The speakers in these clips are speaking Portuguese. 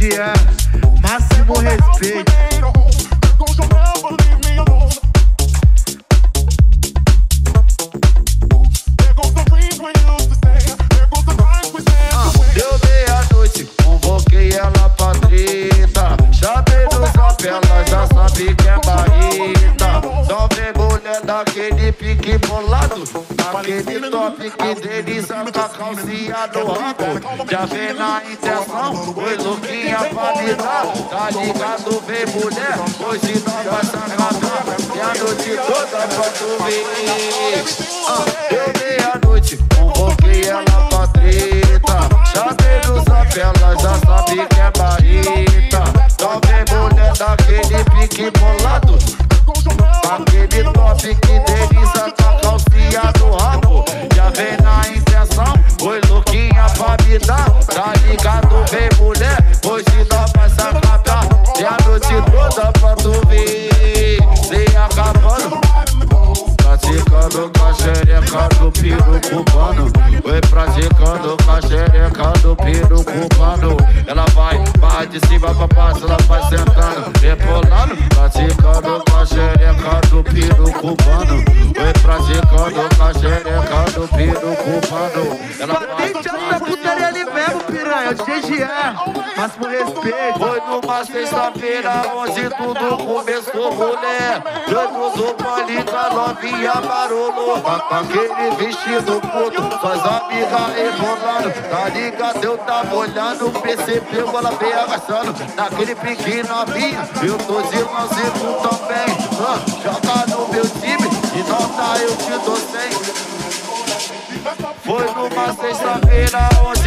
dias, máximo respeito. Aquele top que com a calcinha do rabo Já vem na intenção, oi Luquinha pra me Tá ligado, vem mulher, hoje nós vai sacanar E a noite toda pra tu ver. Ah, Eu meia-noite, convoquei ela pra treta. Já no zap, ela já sabe que é barita Então vem mulher daquele pique bolado Aquele top que delícia com a calcinha do rabo Já vem na intenção, oi louquinha pra me dar. Tá ligado, vem mulher, hoje nós vai sacatar E a noite toda pra tu ver Se acabando. Praticando com a xereca do piro cubano. Oi, praticando com a xereca do piro cubano. Ela vai, vai de cima pra baixo, ela vai cubano Oi, praticando com a xereca do piro cubano Ela vai, de Jean Mas por respeito. Foi numa sexta-feira onde tudo começou, mulher Jogos do palita, novinha, barulho Aquele vestido puto, suas amigas rebolando Tá ligado, eu tava olhando, percebeu, ela veio agaçando Naquele pique novinha, eu tô de lanceiro também. Ah, Joga no meu time, e nota eu te dou cem. Foi numa sexta-feira onde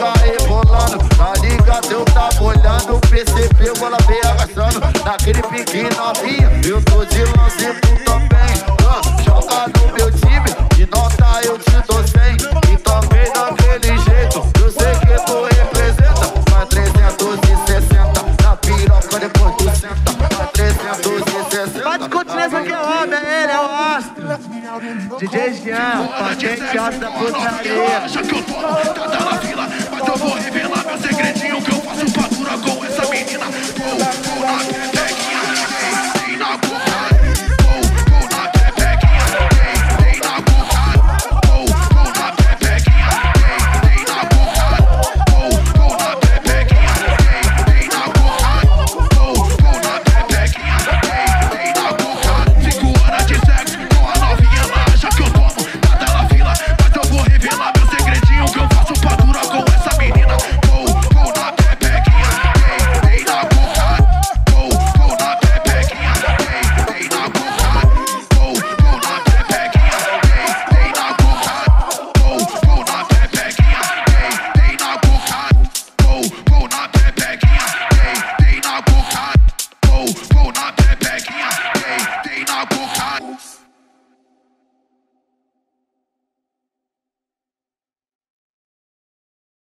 amigas rebolando. Tá ligado, eu tava olhando, percebeu, ela veio agaçando Naquele pique novinha, eu tô de lance também. Ah, Joga no meu time, e nota eu te dou cem. E também daquele jeito, eu sei que tu representa. Pra 360, na piroca depois tu senta. Pra 360 Bate continência que é homem, é ele, é o astro. DJ Jean, patente alta da putaria eu vou revelar meu segredinho que eu faço fatura com essa menina. Pula, pula, pula.